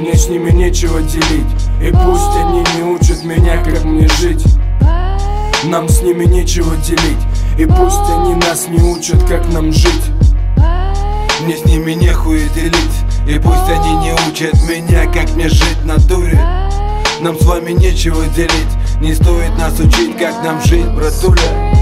Мне с ними нечего делить. И пусть они не учат меня, как мне жить. Нам с ними нечего делить. И пусть они нас не учат, как нам жить. Мне с ними нехуй делить. И пусть они не учат меня, как мне жить на дуре. Нам с вами нечего делить. Не стоит нас учить, как нам жить, братуля.